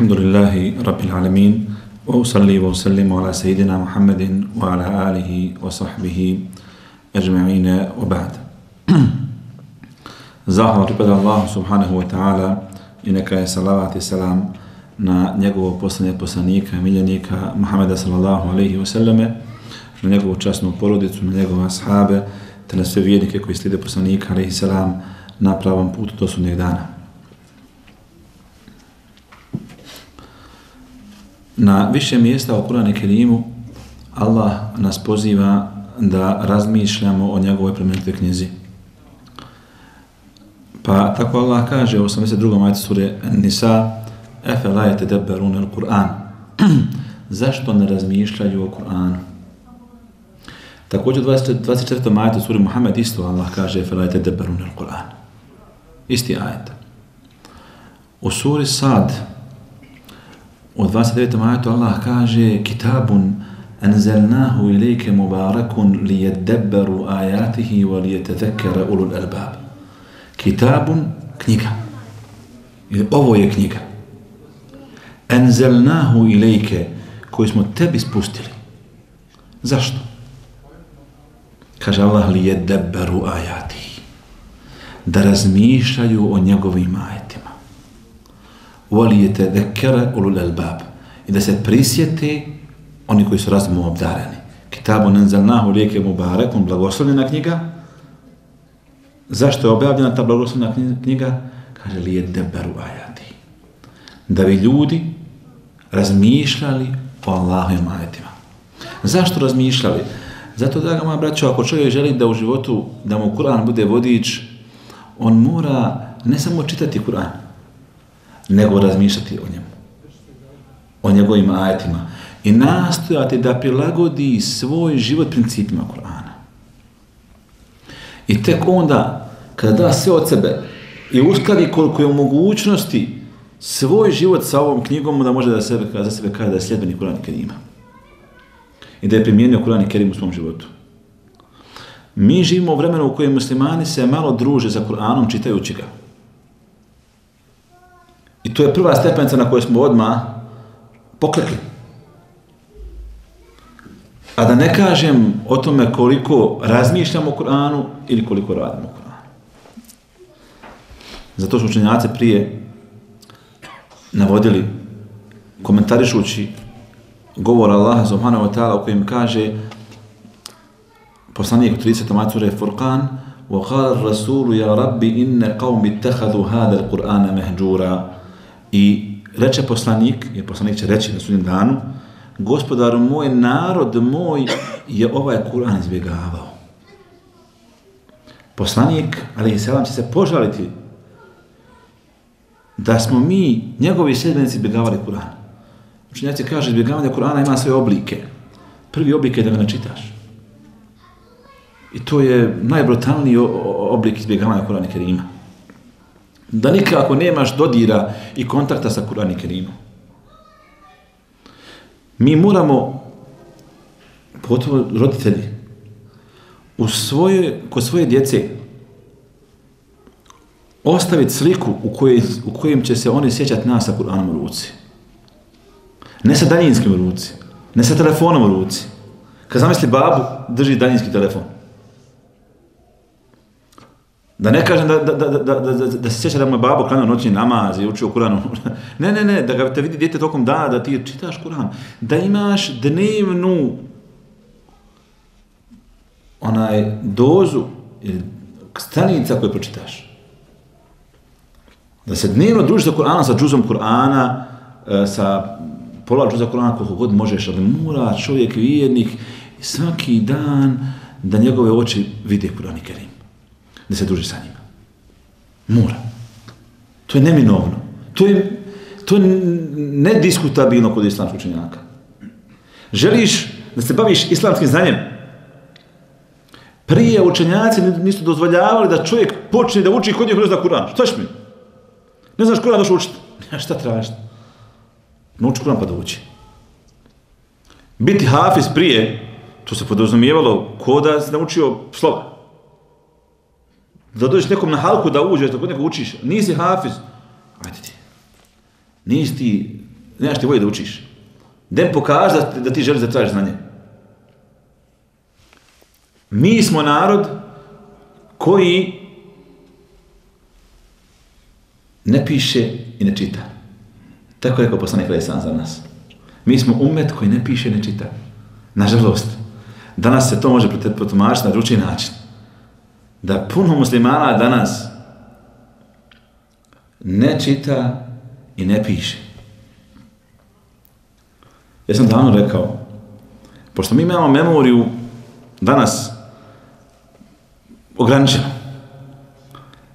الحمد لله رب العالمين وأصلي وأسلم على سيدنا محمد وعلى آله وصحبه أجمعين وبعد Zahvala pripada Allah subhanahu wa ta'ala i neka je salavat i salam na njegovog poslanje poslanika, miljenika Muhammeda sallallahu alaihi wa sallame, na njegovu časnu porodicu, na njegove ashabe, te na sve vjednike koji slide poslanika alaihi salam na pravom putu do sudnjeg dana. Na više mjesta u Kur'anu Kerimu Allah nas poziva da razmišljamo o njegovoj plemenitoj knjizi. Pa tako Allah kaže u 82. majte sure Nisa Efe lajete deberun il Kur'an Zašto ne razmišljaju o Kur'anu? Također u 24. majte sure Muhammed isto Allah kaže Efe lajete deberun il Kur'an Isti ajet. U suri Sad u 29. majetu Allah kaže Kitabun anzalnahu ilike mubarakun li jeddeberu ajatihi wa li jetezekere ulul albab. Kitabun, knjiga. Ili ovo je knjiga. Anzalnahu ilike koju smo tebi spustili. Zašto? Kaže Allah li jeddeberu ajatihi. Da razmišljaju o njegovim ajetima volijete dekere ulul elbab i da se prisjeti oni koji su razumom obdareni. Kitabu nenzalnahu lijeke Mubarekom, blagoslovljena knjiga. Zašto je objavljena ta blagoslovljena knjiga? Kaže li je deberu ajati. Da bi ljudi razmišljali o Allahovim ajetima. Zašto razmišljali? Zato da moja braćo, ako čovjek želi da u životu, da mu Kur'an bude vodič, on mora ne samo čitati Kur'an, nego razmišljati o njemu. O njegovim ajetima. I nastojati da prilagodi svoj život principima Kur'ana. I tek onda, kada da sve od sebe i uskladi koliko je u mogućnosti svoj život sa ovom knjigom, da može da sebe, za sebe kada da je sljedbenik Kur'an i Kerima. I da je primijenio Kur'an i Kerim u svom životu. Mi živimo u vremenu u kojem muslimani se malo druže za Kur'anom čitajući ga. I to je prva stepenica na kojoj smo odma poklekli. A da ne kažem o tome koliko razmišljamo o Kur'anu ili koliko radimo o Kur'anu. Zato su učenjaci prije navodili, komentarišući govor Allaha subhanahu wa ta'ala u kojem kaže poslanik u 30. macure Furqan وقال الرسول يا ربي إن قوم اتخذوا هذا القرآن مهجورا I reče poslanik, je poslanik će reći na sudnjem danu, gospodaru moj, narod moj je ovaj Kur'an izbjegavao. Poslanik, ali i selam, će se požaliti da smo mi, njegovi sljedbenici, izbjegavali Kur'an. Učenjaci kaže, izbjegavanje Kur'ana ima sve oblike. Prvi oblik je da ga ne čitaš. I to je najbrutalniji oblik izbjegavanja Kur'ana Kerima da nikako nemaš dodira i kontakta sa Kur'an i Kerimom. Mi moramo, potovo roditelji, u svoje, kod svoje djece ostaviti sliku u, kojoj, u kojem će se oni sjećati nas sa Kur'anom u ruci. Ne sa daljinskim u ruci, ne sa telefonom u ruci. Kad zamisli babu, drži daljinski telefon. Da ne kažem da, da, da, da, da, da, da se sjeća da moj babo klanio noćni namaz i učio Kur'an. ne, ne, ne, da ga te vidi djete tokom dana, da ti čitaš Kur'an. Da imaš dnevnu onaj dozu ili stanica koju pročitaš. Da se dnevno družiš sa Kur'anom, sa džuzom Kur'ana, e, sa pola džuza Kur'ana koliko god možeš, ali mora čovjek vijednik svaki dan da njegove oči vide Kur'an i Kerim da se druži sa njima. Mora. To je neminovno. To je, to je nediskutabilno kod islamskog učenjaka. Želiš da se baviš islamskim znanjem? Prije učenjaci nisu dozvoljavali da čovjek počne da uči kod njih kroz da Kur'an. Šta ćeš mi? Ne znaš Kur'an došao učiti? Ja, šta trebaš? Nauči Kur'an pa da uči. Biti hafiz prije, to se podrazumijevalo ko da se naučio slova da dođeš nekom na halku da uđeš, da kod nekog učiš, nisi hafiz, ajde ti. Nisi ti nemaš ti volje da učiš. Da pokaži da, da ti želiš da tražiš znanje. Mi smo narod koji ne piše i ne čita. Tako je rekao poslanik Ali sam za nas. Mi smo umet koji ne piše i ne čita. Nažalost, danas se to može protumačiti na dručiji način. Da puno muslimana danas ne čita i ne piše. Ja sam davno rekao, pošto mi imamo memoriju danas ograničeno,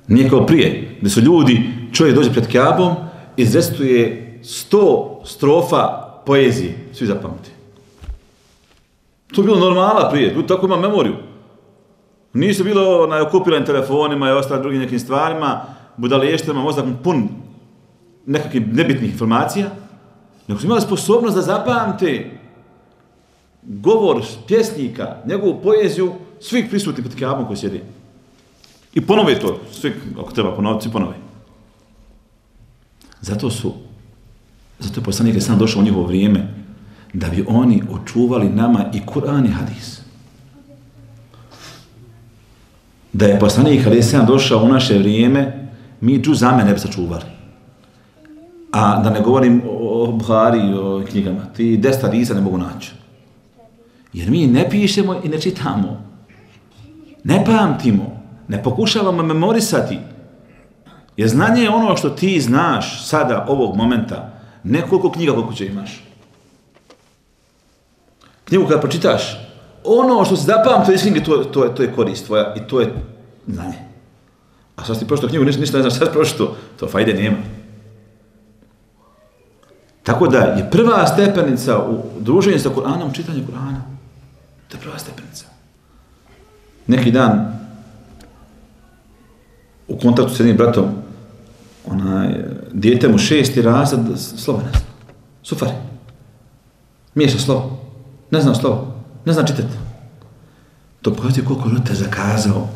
nije kao prije, gdje su ljudi, čovjek dođe pred kjabom, izrestuje sto strofa poezije, svi zapamti. To je bilo normala prije, tu tako ima memoriju. Nisu bilo onaj, okupirani telefonima i ostalim drugim nekim stvarima, budaleštima, mozak pun nekakvih nebitnih informacija, nego su imali sposobnost da zapamte govor pjesnika, njegovu poeziju, svih prisutnih pred kjabom koji sjedi. I ponove to, svi, ako treba ponoviti, svi ponove. Zato su, zato je poslanik sam došao u njihovo vrijeme, da bi oni očuvali nama i Kur'an i Hadis. Da je poslanik Ali sam došao u naše vrijeme, mi džuzame ne bi sačuvali. A da ne govorim o Buhari i o knjigama, ti desta risa ne mogu naći. Jer mi ne pišemo i ne čitamo. Ne pamtimo. Ne pokušavamo memorisati. Jer znanje je ono što ti znaš sada, ovog momenta, nekoliko knjiga koliko će imaš. Knjigu kad pročitaš, ono što se zapamti iz knjige, to, to, je, to je korist tvoja i to je znanje. A sad ti prošto knjigu, ništa, ništa ne znaš, sad prošto, to fajde nema. Tako da je prva stepenica u druženju sa Kur'anom čitanje Kur'ana. To je prva stepenica. Neki dan u kontaktu s jednim bratom onaj, dijete mu šesti razred, slova ne zna. Sufari. Miješa slovo. Ne zna slovo. Ne zna čitati. To pokazuje koliko je zakazao.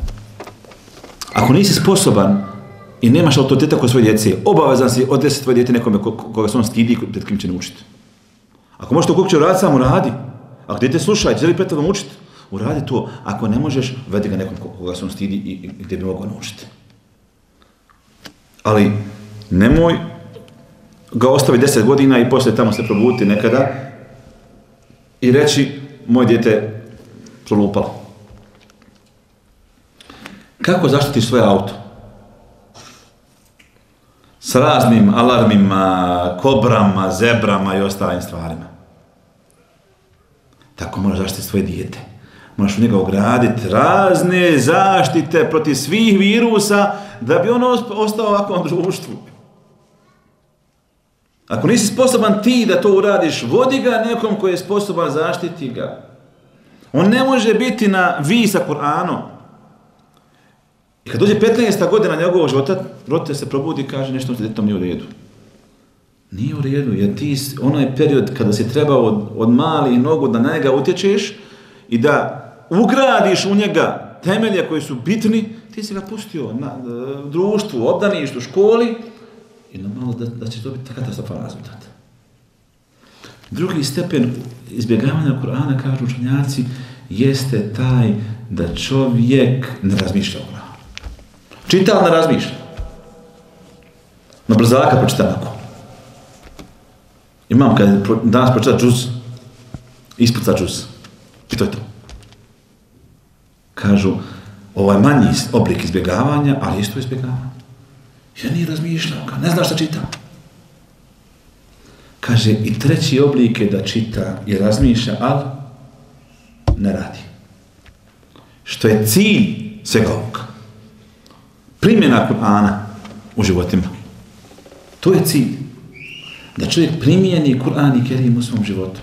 Ako nisi sposoban i nemaš autoriteta kod svoje djece, obavezan si odvesti tvoje djete nekome koga se on stidi pred kim će naučiti. Ako možeš to kako će uraditi, samo radi. Ako djete slušaj, želi pred tobom učiti, uradi to. Ako ne možeš, vedi ga nekom koga se on stidi i, i gdje bi mogao naučiti. Ali nemoj ga ostavi deset godina i poslije tamo se probuti nekada i reći moje djete prolupalo. Kako zaštitiš svoje auto? S raznim alarmima, kobrama, zebrama i ostalim stvarima. Tako možeš zaštiti svoje dijete. Možeš u njega ograditi razne zaštite protiv svih virusa da bi on ostao ovakvom društvu. Ako nisi sposoban ti da to uradiš, vodi ga nekom koji je sposoban zaštiti ga. On ne može biti na vi sa Kur'anom. I kad dođe 15. godina njegovog života, roditelj se probudi i kaže nešto što djetom nije u redu. Nije u redu, jer ti onaj period kada si trebao od, od mali nogu da na njega utječeš i da ugradiš u njega temelje koji su bitni, ti si ga pustio na na društvu, obdaništu, školi i normalno da, da će dobiti katastrofalan rezultat. Drugi stepen izbjegavanja Kur'ana, kažu učenjaci, jeste taj da čovjek ne razmišlja o Kur'anu. Čita, ali ne razmišlja. Na brzaka pročita nako. Imam kad danas pročita džuz, ispuca džuz. I to je to kažu, ovaj manji oblik izbjegavanja, ali isto izbjegavanje. Ja nije razmišljao, ne zna šta čita. Kaže, i treći oblik je da čita i razmišlja, ali ne radi. Što je cilj svega ovoga. Primjena Kur'ana u životima. To je cilj. Da čovjek primijeni Kur'an i Kerim u svom životu.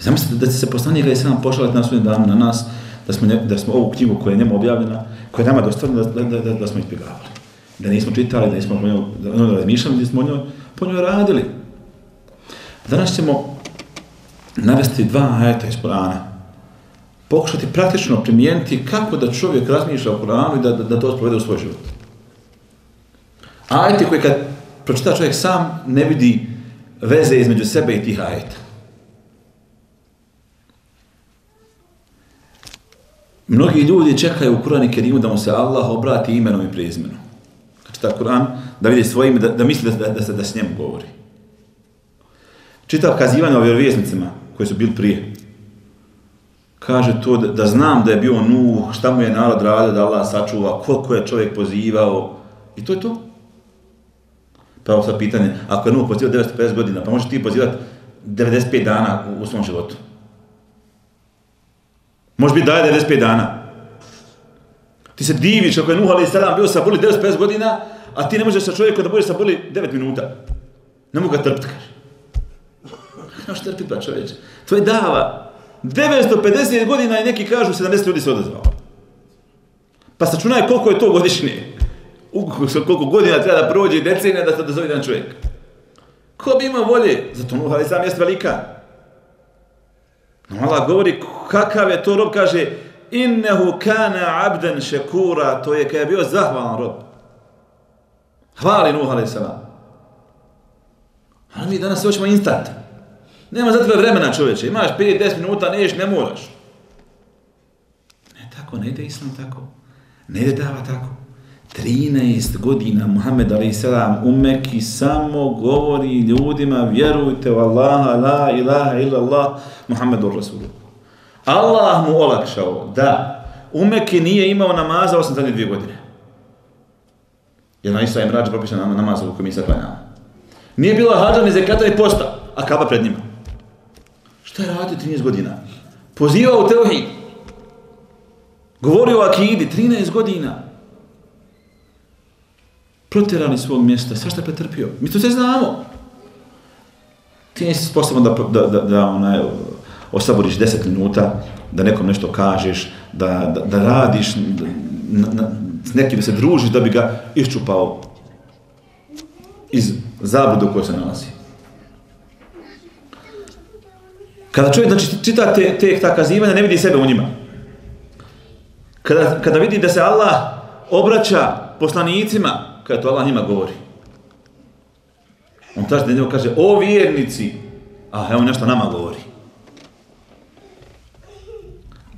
Zamislite da se poslanika i sam pošalati na svojim danu na nas, da smo, da smo ovu knjigu koja je njemu objavljena, koja je nama dostavljena, da, da, da, da smo izbjegavali. Da nismo čitali, da nismo po njoj, da, razmišljali, da smo njoj, po njoj radili. Danas ćemo navesti dva ajeta iz Korana. Pokušati praktično primijeniti kako da čovjek razmišlja o Koranu i da, da, da to sprovede u svoj život. Ajeti koji kad pročita čovjek sam ne vidi veze između sebe i tih ajeta. Mnogi ljudi čekaju u Kur'an i Kerimu da mu se Allah obrati imenom i prezimenom. Čita Kur'an, da vidi svojim, da, da misli da, da, se da s njemu govori. Čitao kazivanje o vjerovjesnicima koji su bili prije. Kaže to da, da znam da je bio Nuh, šta mu je narod radio da Allah sačuva, koliko je čovjek pozivao. I to je to. Pa ovo sad pitanje, ako je Nuh pozivao 950 godina, pa možeš ti pozivati 95 dana u, u svom životu. Može biti daje 95 dana. Ti se diviš ako je Nuh ali sada bio sa boli 95 godina, a ti ne možeš sa čovjekom da budeš sa boli 9 minuta. Ne mogu ga trpiti, kaže. Ne možeš trpiti, pa čovječe. To je dava. 950 godina i neki kažu 70 ljudi se odazvao. Pa sačunaj koliko je to godišnje. Koliko godina treba da prođe i decenija da se odazove jedan čovjek. Ko bi imao volje? Zato Nuh ali sam jest velika. Allah govori kakav je to rob, kaže innehu kana abden šekura, to je kada je bio zahvalan rob. Hvali Nuh a.s. Ali mi danas se hoćemo instant. Nema za tebe vremena čovječe, imaš 5-10 minuta, neš, ne moraš. Ne tako, ne ide islam tako. Ne ide dava tako. 13 godina Muhammed a.s. u Mekki samo govori ljudima vjerujte u Allaha, la ilaha illa Allah, Muhammedur Rasulullah. Allah mu olakšao da u Mekki nije imao namaza osim zadnje dvije godine. Jer na je mrađa rađa propisan namaz u kojem mi se klanjamo. Nije bila hađa ni zekata ni posta, a kaba pred njima. Šta je radio 13 godina? Pozivao u teohid. Govorio o akidi 13 godina protjerani svog mjesta, sve što je pretrpio. Mi to sve znamo. Ti nisi sposoban da, da, da, da onaj, osaboriš deset minuta, da nekom nešto kažeš, da, da, da radiš, da, na, na, s nekim se družiš, da bi ga iščupao iz zabude u kojoj se nalazi. Kada čovjek znači, čita te, te ta kazivanja, ne vidi sebe u njima. Kada, kada vidi da se Allah obraća poslanicima, kada to Allah njima govori. On taže da njima kaže, o vjernici, a evo nešto nama govori.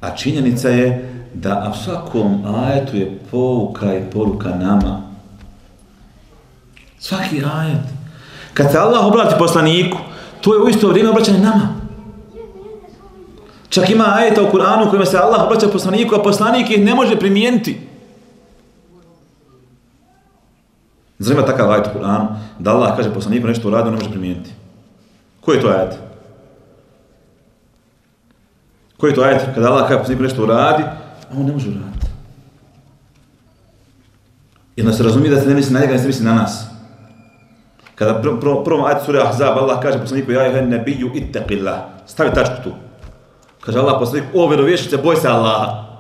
A činjenica je da u svakom ajetu je pouka i poruka nama. Svaki ajet. Kad se Allah obrati poslaniku, to je u isto vrijeme obraćanje nama. Čak ima ajeta u Kur'anu kojima se Allah obraća poslaniku, a poslanik ih ne može primijeniti. Zar ima takav ajet u Kur'anu da Allah kaže poslaniku nešto uradi, ne može primijeniti? Ko je to ajet? Ko je to ajet kada Allah kaže poslaniku nešto uradi, a on ne može uraditi? Jedno se razumije da se ne misli na njega, ne se misli na nas. Kada prvo pr pr ajde sura Ahzab, Allah kaže poslaniku, ja je nebiju ittaqillah. Stavi tačku tu. Kaže Allah poslaniku, o vjerovješice, boj se Allaha.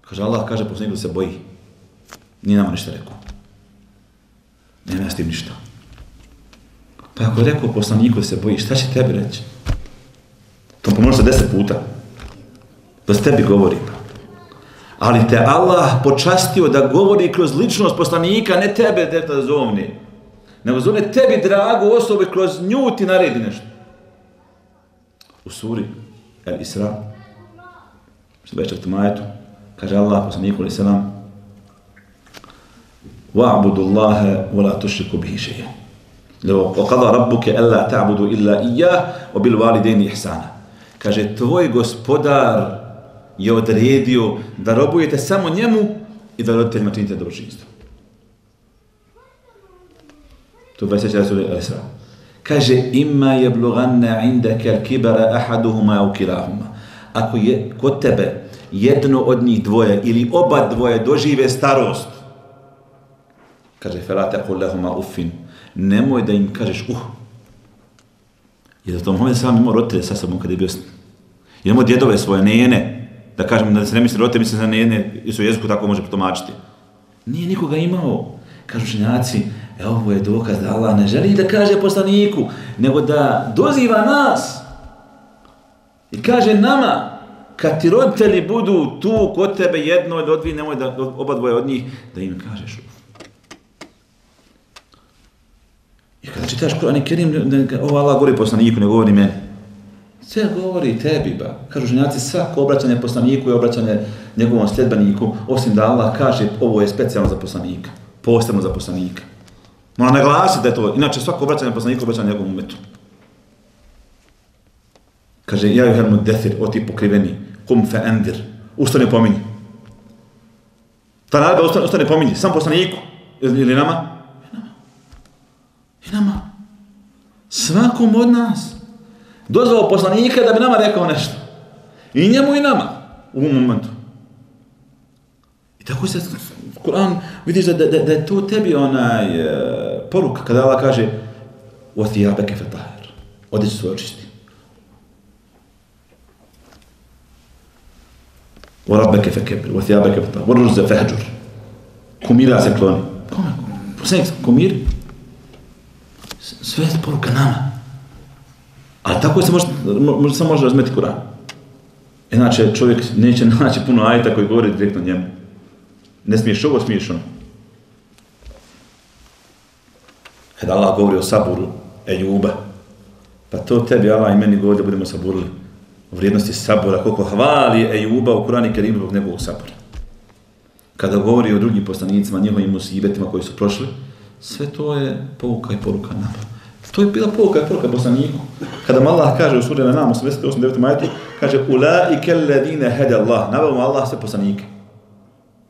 Kaže Allah, kaže poslaniku da se boji. Nije nama ništa rekao. Nema s tim ništa. Pa ako je rekao poslaniku se boji, šta će tebi reći? To pomoći se deset puta Da s tebi govori. Ali te Allah počastio da govori kroz ličnost poslanika, ne tebe da zovni. Nego zovne tebi dragu osobe kroz nju ti naredi nešto. U suri El Isra, što već u majetu, kaže Allah poslaniku alaih salam, وَعْبُدُ اللَّهَ وَلَا تُشْرِكُ بِهِ شَيْءًا وَقَضَى رَبُّكَ أَلَّا تَعْبُدُ إِلَّا إِيَّهُ وَبِالْوَالِدَيْنِ إِحْسَانًا Kaže, tvoj gospodar je odredio da robujete samo njemu i da roditeljima činite dobročinstvo. To 26. sura Al-Isra. Kaže, ima je blughanna indaka al-kibara ahaduhuma au kilahuma. Ako je kod tebe jedno od njih dvoje ili oba dvoje dožive starost, kaže felate kullahuma uffin nemoj da im kažeš uh i zato Mohamed sam imao roditelje sa sobom kada je bio imamo djedove svoje nene da kažem da se ne misli roditelje misli za jedne, i su jeziku tako može protomačiti. nije nikoga imao kažu šenjaci, e ovo je dokaz da Allah ne želi da kaže poslaniku nego da doziva nas i kaže nama kad ti roditelji budu tu kod tebe jedno ili odvi nemoj da oba dvoje od njih da im kažeš I kada čitaš Kur'an i Kerim, ovo Allah govori poslaniku, ne govori meni. Sve govori tebi, ba. Kažu ženjaci, svako obraćanje poslaniku je obraćanje njegovom sljedbeniku, osim da Allah kaže ovo je specijalno za poslanika, posebno za poslanika. Mora naglasiti da je to, inače svako obraćanje poslaniku je obraćanje njegovom umetu. Kaže, ja juhel mu dethir, o ti pokriveni, kum fe endir, ustane pominji. Ta naredba ustane, ustane pominji, sam poslaniku, ili nama? I nama. I nama. Svakom od nas dozvao poslanika da bi nama rekao nešto. I njemu i nama u ovom momentu. I tako se Kur'an vidiš da, da, da, je to tebi onaj e, poruka kada Allah kaže Oti ja beke fetahir. Odi se svoje očisti. O rabbeke fekebir. Oti ja beke fetahir. Vrlo fehđur. Kumira se kloni. Kome? Poslanik, kumir? Sve je poruka nama. A tako se može, može, samo može razmeti Kur'an. Inače, čovjek neće naći puno ajta koji govori direktno njemu. Ne smiješ ovo, smiješ ono. Kada Allah govori o saburu Ejuba, pa to tebi Allah i meni govori da budemo saburili. U vrijednosti sabora, koliko hvali Ejuba u Kur'ani kad zbog njegovog sabora. Kada govori o drugim poslanicima, njihovim musibetima koji su prošli, sve to je pouka i poruka nama. To je bila poruka, poruka poslaniku. Kada mu Allah kaže u suri na nam, 88. 9. majetu, kaže Ulaike alladine hede Allah. Naveo mu Allah sve poslanike.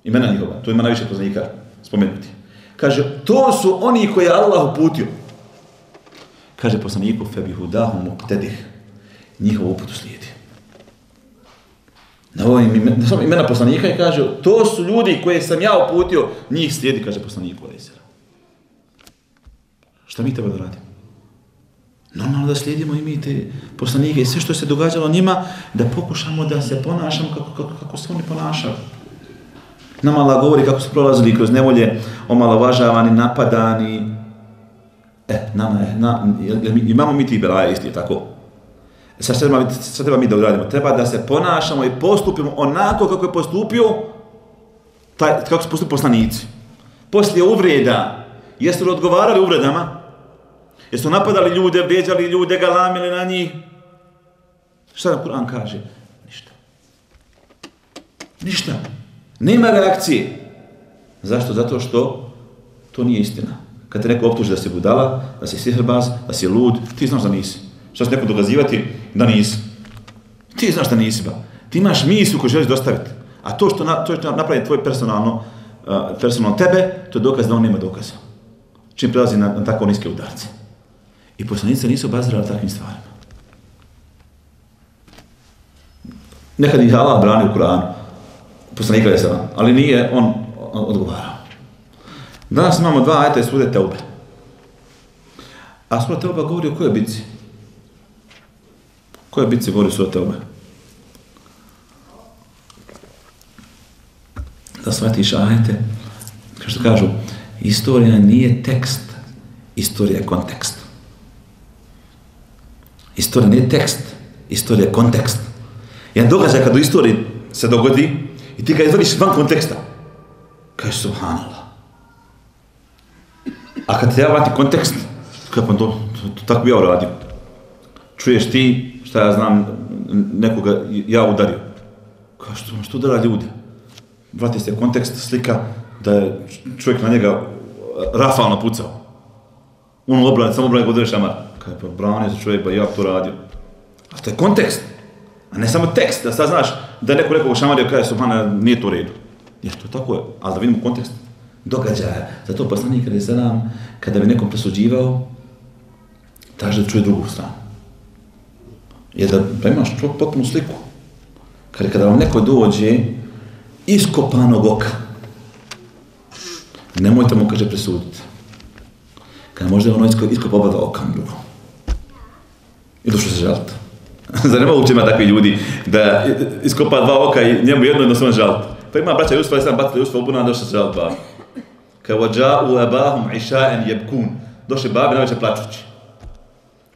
Imena njihova. To ima najviše poslanika spomenuti. Kaže, to su oni koje je Allah uputio. Kaže poslaniku, febi hudahu muqtedih. Njihovu uputu slijedi. Na ovim imena, imena poslanika i kaže, to su ljudi koje sam ja uputio, njih slijedi, kaže poslaniku. Šta mi treba da radimo? Normalno da slijedimo i mi te poslanike i sve što se događalo njima, da pokušamo da se ponašamo kako, kako, kako se oni ponašali. Nama Allah govori kako su prolazili kroz nevolje, omalovažavani, napadani. E, nama je, na, imamo mi ti belaje isti, tako? E, sad treba, sad treba mi da uradimo. Treba da se ponašamo i postupimo onako kako je postupio, taj, kako su postupili poslanici. Poslije uvreda, jesu li odgovarali uvredama? Jesu napadali ljude, vrijeđali ljude, galamili na njih? Šta nam Kur'an kaže? Ništa. Ništa. Nema reakcije. Zašto? Zato što to nije istina. Kad te neko optuži da si budala, da si sihrbaz, da si lud, ti znaš da nisi. Šta će neko dokazivati? Da nisi. Ti znaš da nisi ba. Ti imaš misiju koju želiš dostaviti. A to što, na, to što napravi tvoj personalno, uh, personalno tebe, to je dokaz da on nema dokaza. Čim prelazi na, na tako niske udarce. I poslanice nisu bazirali takvim stvarima. Nekad ih Allah brani u Kur'anu, poslanika je sada, ali nije on odgovarao. Danas imamo dva ajta iz sure Teube. A sura Teube govori o kojoj bici? Koje bici govori sura Teube? Da shvatiš ajte, kao što kažu, istorija nije tekst, istorija je kontekst. Istorija nije tekst, istorija je kontekst. Jedan događaj kad u istoriji se dogodi i ti ga izvadiš van konteksta, kažeš subhanallah. A kad te ja vrati kontekst, kada pa to, to, to, tako bi ja uradio. Čuješ ti, šta ja znam, nekoga ja udario. Kao što, što udara ljude? Vrati se kontekst, slika da je čovjek na njega e, rafalno pucao. On obrani, samo obrani god šamar. Kaj pa brani za čovjek, pa ja to radio. A to je kontekst. A ne samo tekst, da sad znaš da neko rekao šamario kaže subhana, nije to u redu. Jer to tako je, ali da vidimo kontekst događaja. Zato poslanik kada je sedam, kada bi nekom presuđivao, traži da čuje drugu stranu. Jer da, da imaš potpunu sliku. Kada, kada vam neko dođe iskopanog oka, nemojte mu, kaže, presuditi. Kada možda je ono iskopao oba dva oka drugom i došlo se žaliti. Zar nema uopće ima takvi ljudi da iskopa dva oka i njemu jedno jedno svojom žaliti. Pa ima braća Jusufa, sam batili Jusufa, obuna, došao se žaliti babi. Kao vađa'u ebahum iša'en jebkun. Došli babi, najveće plačući.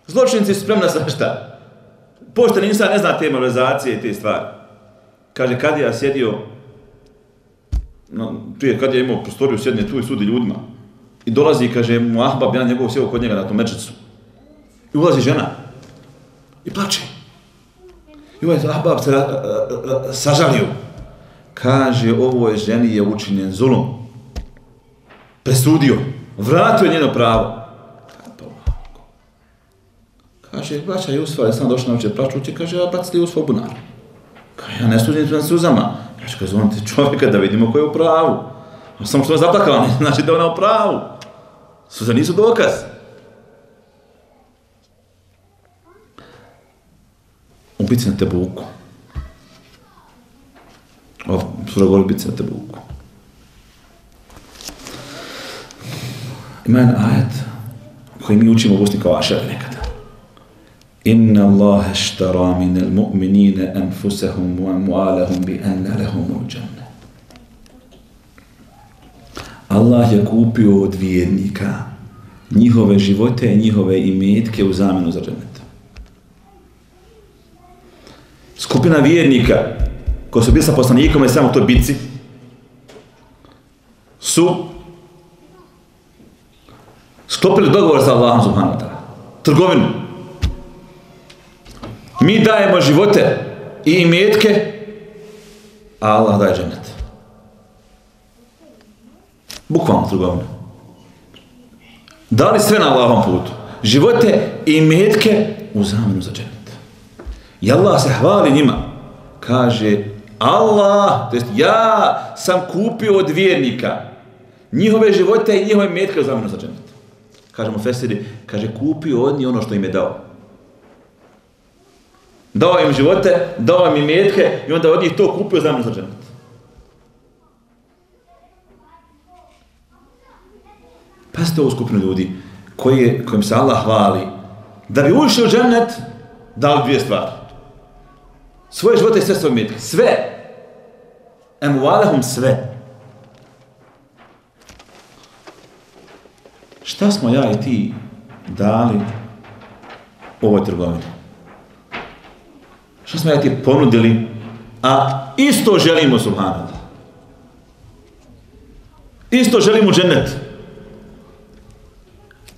Zločinci su spremna sa šta? Pošteni insan ne zna te moralizacije i te stvari. Kaže, kad je ja sjedio, no, prije kad je imao prostoriju, sjedne tu i sudi ljudima. I dolazi, kaže, mu Ahbab, ja njegov sjeo kod njega na tom mečecu. I ulazi žena. I plače. I ovaj Ahbab se ra, ra, ra, sažalio. Kaže, ovo je ženi je učinjen zulom. Presudio. Vratio njeno pravo. Kaže, braća Jusfa, ja sam došla na uče plačući, kaže, ja bacite Jusfa u bunar. Kaže, ja ne sudim na suzama. Kaže, kaže, zvonite čovjeka da vidimo ko je u pravu. Samo što je zaplakala, ne znači da ona u pravu. Suze nisu dokaz. Bici na Tebuku. O, sura govori bici na Tebuku. Ima jedan ajet koji mi učimo u Bosni kao Ašer nekada. Inna Allahe štara minel mu'minine anfusahum wa mu'alahum bi anna lahum uđanne. Allah je kupio od vjernika njihove živote i njihove imetke u zamenu za džennet. Skupina vjernika koji su bili sa poslanikom i samo to bici su sklopili dogovor sa Allahom subhanahu wa ta'ala. Trgovinu. Mi dajemo živote i imetke, a Allah daje džennet. Bukvalno trgovina. Dali sve na Allahom putu. Živote i imetke u zamenu za džennet. I Allah se hvali njima. Kaže, Allah, to jest ja sam kupio od vjernika njihove živote i njihove metke u zamenu za džennet. Kažemo Fesiri, kaže, kupio od njih ono što im je dao. Dao im živote, dao im metke i onda od njih to kupio u za džennet. Pazite ovu skupinu ljudi koji, kojim se Allah hvali da bi ušli u džennet dao dvije stvari. Svoje živote i sve svoje metke. Sve. Emualehum sve. Šta smo ja i ti dali ovoj trgovini? Šta smo ja ti ponudili, a isto želimo subhanallah. Isto želimo džennet.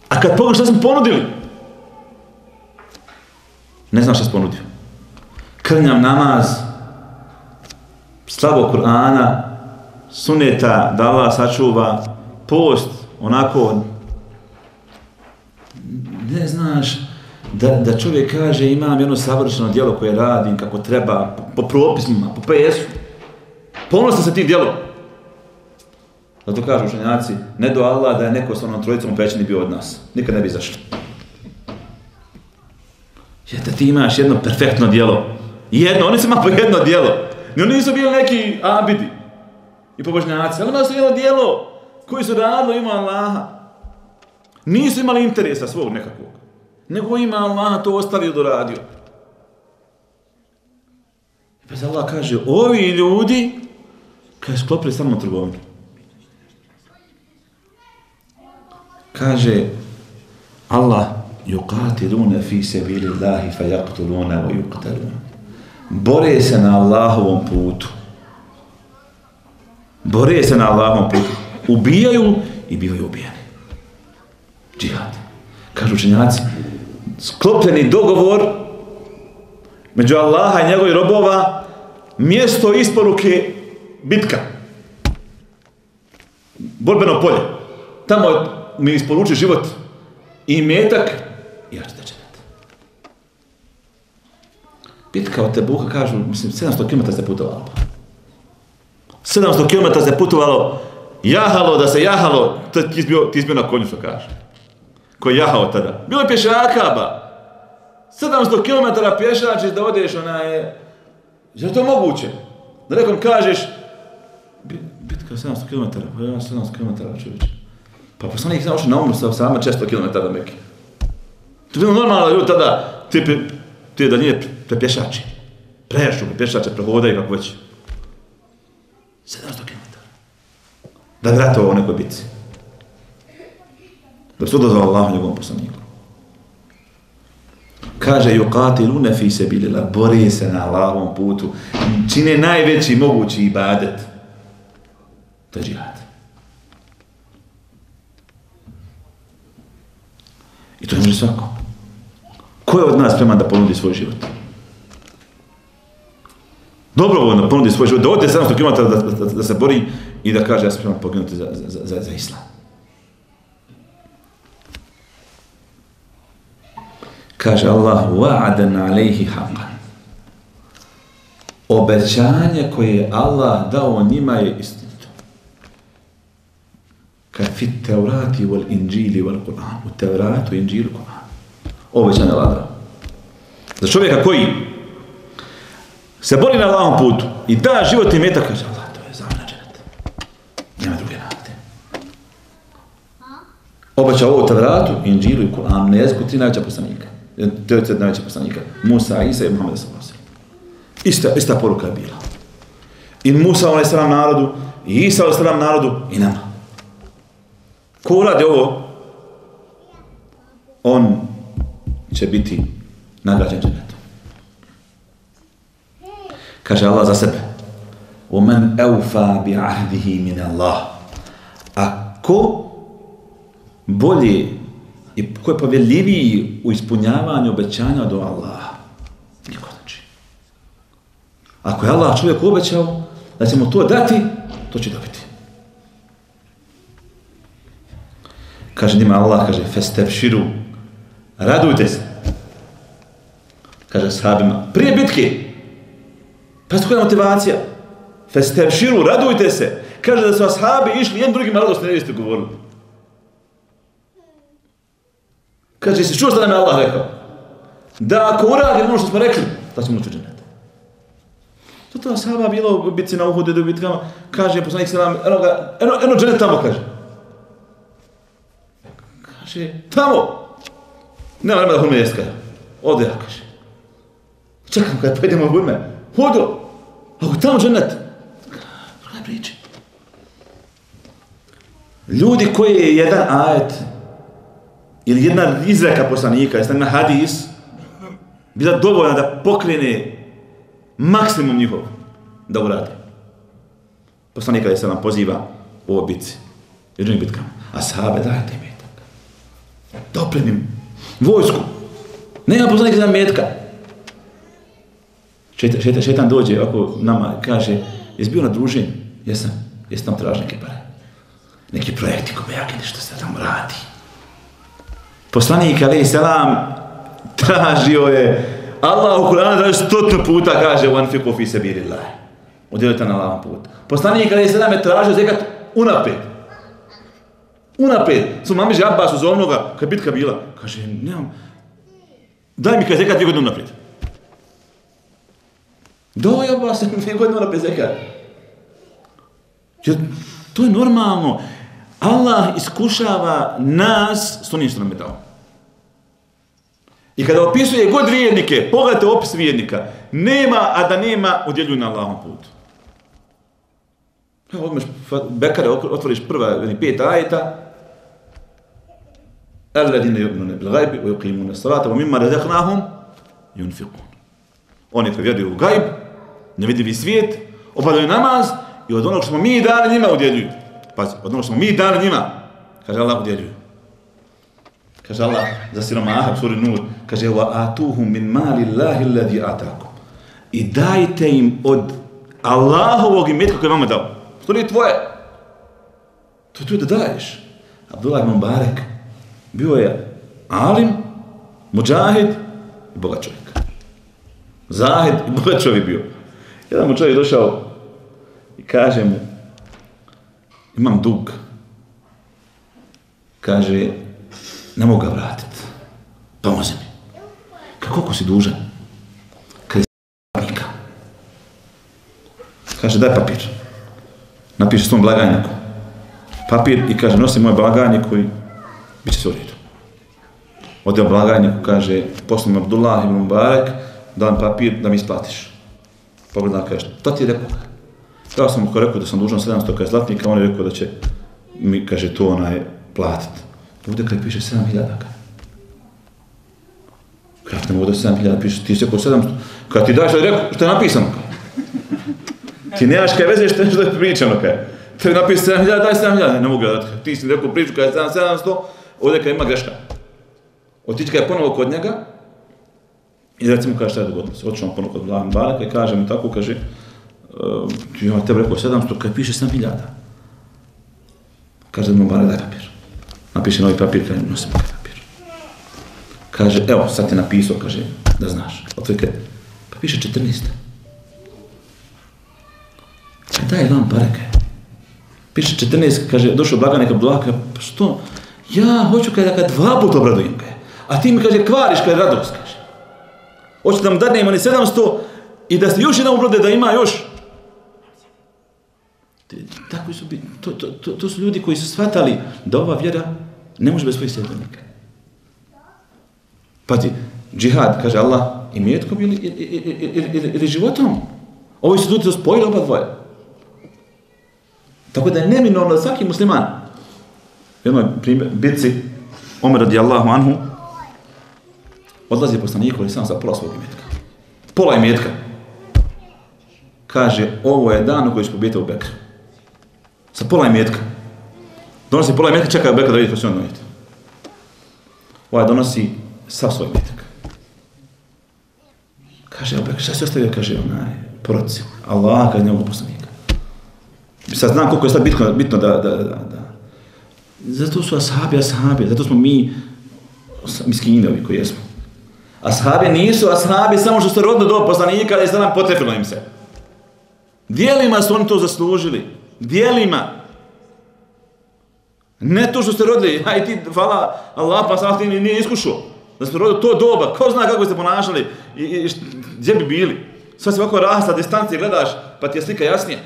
A kad pogledaš šta smo ponudili, ne znam šta smo ponudio. Krnjam namaz, slabo Kur'ana, suneta, da Allah sačuva, post, onako, ne znaš, da, da čovjek kaže imam jedno savršeno djelo koje radim kako treba, po, po propisima, po PS-u. Ponosno se ti djelo. Zato kažu učenjaci, ne do Allah da je neko s onom trojicom pećeni bio od nas. Nikad ne bi izašli. Je da ti imaš jedno perfektno djelo, Jedno, oni su imali po jedno dijelo. I oni nisu bili neki abidi i pobožnjaci, ali imali su jedno dijelo koji su radili ima Allaha. Nisu imali interesa svog nekakvog. Nego ima Allaha to ostavio doradio. I pa Allah kaže, ovi ljudi, kaže, sklopili samo trgovinu, kaže Allah yuqatiluna fi sabilillahi fayaqtuluna wa yuqtaluna bore se na Allahovom putu. Bore se na Allahovom putu. Ubijaju i bivaju ubijeni džihad. Kažu učenjaci sklopljeni dogovor među Allaha i njegovih robova mjesto isporuke bitka. Borbeno polje. Tamo mi isporuči život i metak i ja ću. Bitka od Tebuka kažu, mislim, 700 km se putovalo. 700 km se putovalo, jahalo da se jahalo, to ti izbio, ti izbio na konju, što kaže. Ko je jahao tada. Bilo je pješaka, ba. 700 km pješačiš da odeš, ona je... Je to moguće? Da nekom kažeš, bitka 700 km, pa ja 700 km čovječe. Pa, pa poslanik znao što na umru sa sama km da do Mekke. To je bilo normalno ljudi tada, tipi, te daljine prepješače. nije pre. Prešu, pješače prehodaju kako već. 700 km. Da bi ratovao u nekoj bitci. Da bi se odazvao Allah njegovom poslaniku. Kaže, yuqatiluna fi sabilillah, bori se na Allahovom putu, čine najveći mogući ibadet. To je džihad. I to ne može svako. Ko je od nas spreman da ponudi svoj život? Dobrovoljno ponudi svoj život, da ode 700 km da, da, da, se bori i da kaže ja sam spreman poginuti za, za, za, za islam. Kaže Allah, wa'adan alejhi haqqan. Obećanje koje je Allah dao njima je istinito. Kad fit teurati wal inđili wal Kur'an. U tevratu, inđilu, Kur'an. Obećanje ladra. Za čovjeka koji se bori na lavom putu i da život i metak, kaže Allah, to je zamena dženet. Nema druge nade. Obećao ovo Tavratu, inđilu i Kur'an na jeziku tri najveća poslanika. E, 9 najveća poslanika. Musa, Isa i Muhammed s.a.v. Ista, ista poruka je bila. I Musa a.s. narodu, i Isa a.s. narodu, i nama. Ko uradi ovo, on će biti nagrađen dženetom. Kaže Allah za sebe. وَمَنْ أَوْفَى بِعَهْدِهِ مِنَ اللَّهِ A ko bolje i ko je povjeljiviji u ispunjavanju obećanja do Allaha? Niko znači. Ako je Allah čovjek obećao da će mu to dati, to će dobiti. Kaže njima Allah, kaže, festep širu, radujte se. Kaže sahabima, prije bitke, pa što je motivacija? Festep širu, radujte se. Kaže da su ashabi išli jednim drugim radosne nevijesti govorili. Kaže, se čuo što nam je Allah rekao? Da ako uradim ono što smo rekli, da ćemo ući u dženet. To to ashaba bilo u bitci na Uhudu, u bitkama, kaže, poslanik se nam, eno, ga, eno, eno dženet tamo, kaže. Kaže, tamo! Ne, nema da hurme jest, kaže. Ode ja, kaže. Čekam, kada pojedemo hurme. Hodo! Ako tamo dženet. Druga priča. Ljudi koji je jedan ajet, ili jedna izreka poslanika, jesna na hadis, bila dovoljna da pokrene maksimum njihov da urade. Poslanika je se nam poziva u ovoj bitci, i drugim bitkama. A sahabe, dajte metak. Doprenim vojsku. Nema poslanika za metka. Šetan, šetan, šetan dođe oko nama kaže, jesi bio na druženju? Jesam. Jesi tam traži neke pare? Neki projekti kome ja što se tamo radi poslanik alaih selam tražio je Allah u Kur'anu traži stotno puta kaže u anfiku fi sebirillah udjelite na lavan put poslanik alaih selam je tražio zekat unapred unapred su mami je Abbas uzovno onoga, kad bitka bila kaže nemam daj mi kad zekat dvije godine unapred doj Abbas dvije godine unapred zekat Jer to je normalno. Allah iskušava nas s onim što nam je dao. I kada opisuje god vjernike, pogledajte opis vjernika, nema, a da nema, udjeljuju na Allahom putu. Evo, odmeš Bekare, otvoriš prva, pet ajeta, Alladine yu'minuna bil gajbi, wa yuqimuna salata, wa mimma razaqnahum yunfiqun. Oni koji vjeruju u gajb, nevidivi svijet, obavljaju namaz i od onog što smo mi dali njima udjeljuju. Pazi, od onog što smo mi dali njima, kaže Allah udjeljuju. Kaže Allah za siromaha, suri Nur, kaže wa atuhum min mali Allahi alladhi atakum. I dajte im od Allahovog imetka koji vam je dao. To nije tvoje. To je tu da daješ. Abdullah ibn Barek bio je alim, muđahid i bogat čovjek. Zahid i bogat čovjek bio. Jedan mu čovjek došao i kaže mu, imam dug. Kaže, ne mogu ga vratiti. Pomozi mi. Kako si dužan? Kaže. Kaže, daj papir. Napiše svom blagajniku. Papir i kaže, nosi moj blagajnik koji bit će se u redu. Ode blagajniku, kaže, poslom Abdullah ibn Mubarak, dam papir da mi isplatiš. Pogleda, kaže, šta ti je rekao. Ja sam mu rekao da sam dužan 700 kaj zlatnika, on je rekao da će mi, kaže, to onaj platiti. Ovdje kaj piše 7000 kaj. Kako ne mogu da 7000 piše, ti se ko 700. Kad ti daš, da je rekao, što je napisano? Ti nemaš kaj veze što je što je pričano kaj. Te je napisano 7000, daj 7000, ne, mogu da Ti si rekao priču kada je 700, ovdje kad ima greška. Otići ga je ponovo kod njega i recimo kaže šta je dogodilo se. Otišao ponovo kod Vladan Baraka i kaže mu tako, kaže, uh, ja tebe rekao 700, kaj piše 7000. Kaže mu Baraka daj papir. Napiše novi papir, kaže nosim papir. Kaže, evo, sad ti napisao, kaže, da znaš. Otvore, pa piše 14. Kaže, daj vam Baraka. Piše 14, kaže, došao blaga neka blaga pa što? Ja hoću kada ga dva puta obradujem, ga. A ti mi kaže, kvariš, kada radost, kaže. Hoću da mu dadne ima ni 700 i da se još jedan obrode da ima još. Tako su, to, to, to, to su ljudi koji su shvatali da ova vjera ne može bez svojih sljedbenika. Pa džihad, kaže Allah, i mjetkom ili, ili, ili, ili, ili životom. Ovo su ljudi spojili oba dvoje. Tako da je neminovno da svaki musliman, jednoj bitci, Omer radijallahu anhu, odlazi poslaniku ali sam sa pola svog imetka. Pola imetka. Kaže, ovo je dan u kojoj će pobijeti u Bekru. Sa pola imetka. Donosi pola imetka, čeka Bekra da vidi ko će on donijeti. Ovaj donosi sa svoj imetak. Kaže, Bekra, šta se ostavio? Kaže, onaj, proroci. Allah, kaže, njegov poslanika. Sad znam koliko je sad bitno, bitno da, da, da, da. Zato su ashabi, ashabi, zato smo mi miskinovi koji jesmo. Ashabi nisu ashabi samo što su rodno do poslanika, ali je nam potrefilo im se. Dijelima su oni to zaslužili. Dijelima. Ne to što ste rodili, aj ti, hvala Allah, pa sam ti nije iskušao. Da ste rodili to doba, ko zna kako ste ponašali i, i gdje bi bili. Sve se ovako rasta, distancije gledaš, pa ti je slika jasnija.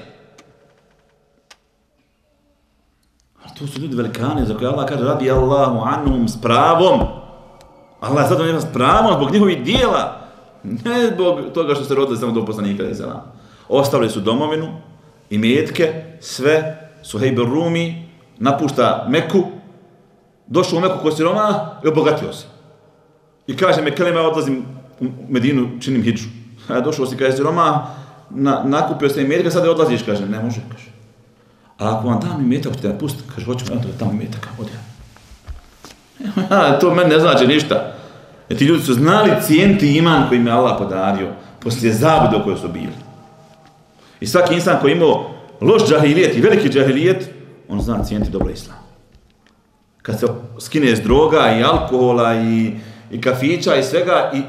To su ljudi velikani za koje Allah kaže radi Allahu anhum s pravom. Allah je on s pravom zbog njihovih dijela. Ne zbog toga što se rodili samo do poslanika da zelam. Ostavili su domovinu i metke, sve, su hejbe Rumi, napušta Meku, došao u Meku kod siroma i obogatio se. I kaže me, kelima, odlazim u Medinu, činim hijđu. A došao si, kaže siroma, na, nakupio se i metka, sada odlaziš, kaže, ne može, kaže. A ako vam dam imetak, ćete da pusti, kaže, hoću vam da tamo imetak, odi ja. to meni ne znači ništa. Jer ti ljudi su znali cijenti iman koji im je Allah podario, poslije zabude koje su bili. I svaki insan koji imao loš džahilijet i veliki džahilijet, on zna cijenti dobro islam. Kad se skine s droga i alkohola i, i kafića i svega i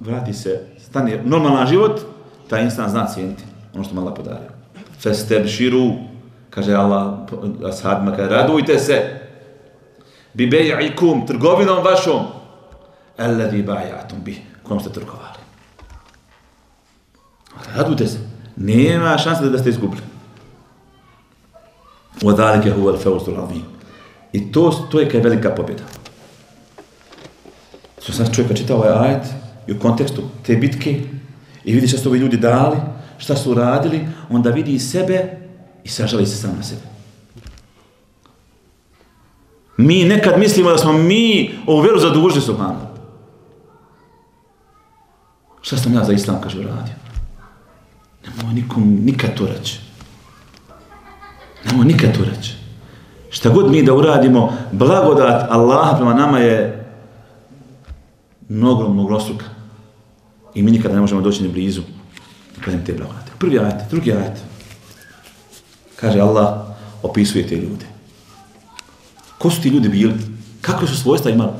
vrati se, stane normalan život, taj insan zna cijenti ono što mu Allah podario. Festeb širu, kaže Allah ashabima, kaže radujte se bi bej'ikum, trgovinom vašom, alladhi ba'jatum bi, kojom ste trgovali. Radujte se. Nema šanse da ste izgubili. Wa dhalika huwa al-fawz al-azim. I to to je kaj velika pobjeda. Što sam čovjeka čitao ovaj ajet i u kontekstu te bitke i vidi što su ovi ljudi dali, šta su radili, onda vidi i sebe i sažali se sam na sebe. Mi nekad mislimo da smo mi ovu vjeru zadužili su manu. Šta sam ja za islam, kaže, uradio? Nemoj nikom nikad to reći. Nemoj nikad to reći. Šta god mi da uradimo, blagodat Allaha prema nama je mnogo, mnogo struka. I mi nikada ne možemo doći ni blizu. Kažem te blagodate. Prvi ajte, drugi ajte. Kaže Allah, opisuje te ljude. Ko su ti ljudi bili? Kako su svojstva imali?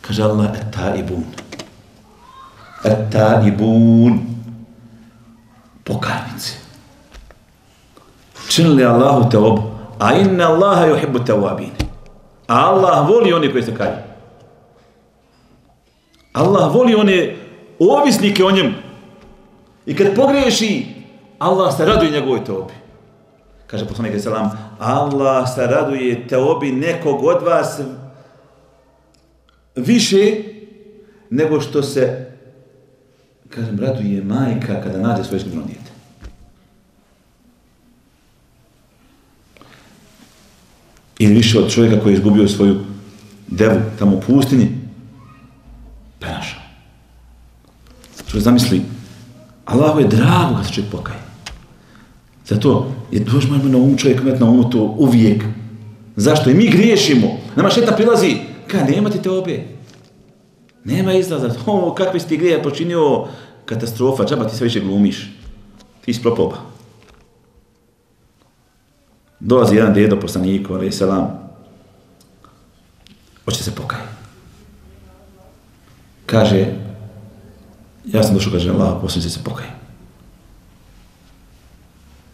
Kaže Allah, et-taibun. Et-taibun. Pokajnici. Činili Allahu te obu. A inna Allaha yuhibbu tawabin. Allah voli oni koji se kaju. Allah voli one ovisnike o njemu. I kad pogreši, Allah se raduje njegovoj tobi kaže poslanik selam Allah se raduje te obi nekog od vas više nego što se kažem raduje majka kada nađe svoje izgubljeno dijete. Ili više od čovjeka koji je izgubio svoju devu tamo u pustinji, prenašao. Što zamisli, Allahu je drago kad se čovjek pokaje. Zato je dođe na um čovjek imati na umu to uvijek. Zašto? I mi griješimo. Nama šeta prilazi, kaj nema ti te obje. Nema izlaza. O, kakvi si ti grije počinio katastrofa, džaba ti sve više glumiš. Ti si propoba. Dolazi jedan dedo poslaniku, ali selam. Hoće se pokaj. Kaže, ja sam došao, kaže, Allah, posljednice se pokaj.